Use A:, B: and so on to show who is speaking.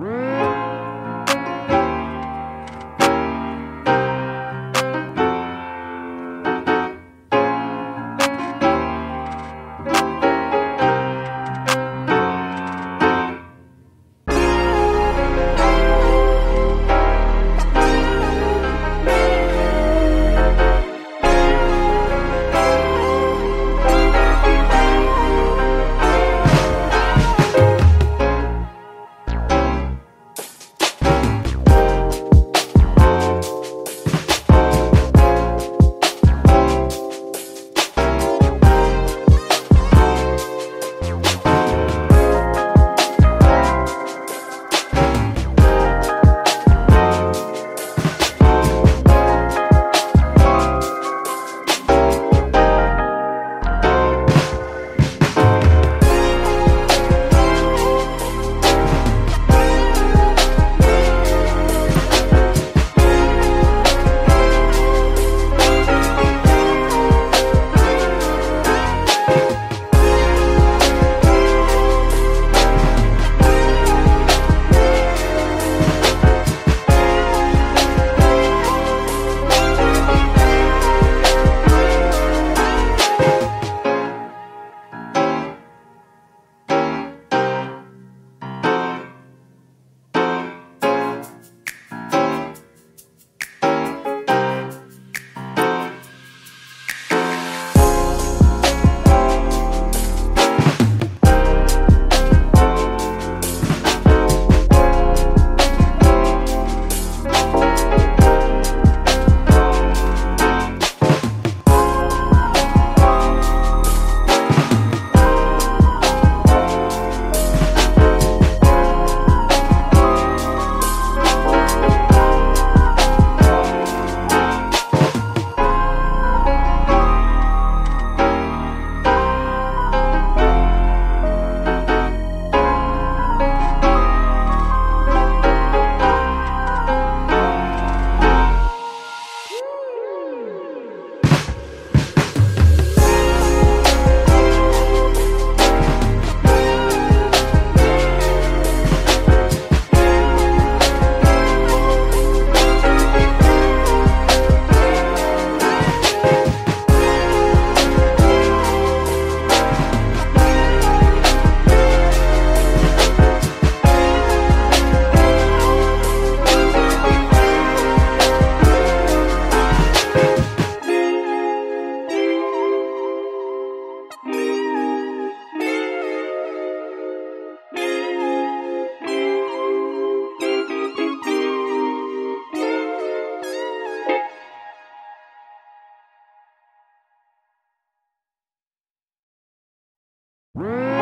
A: you Mm-hmm.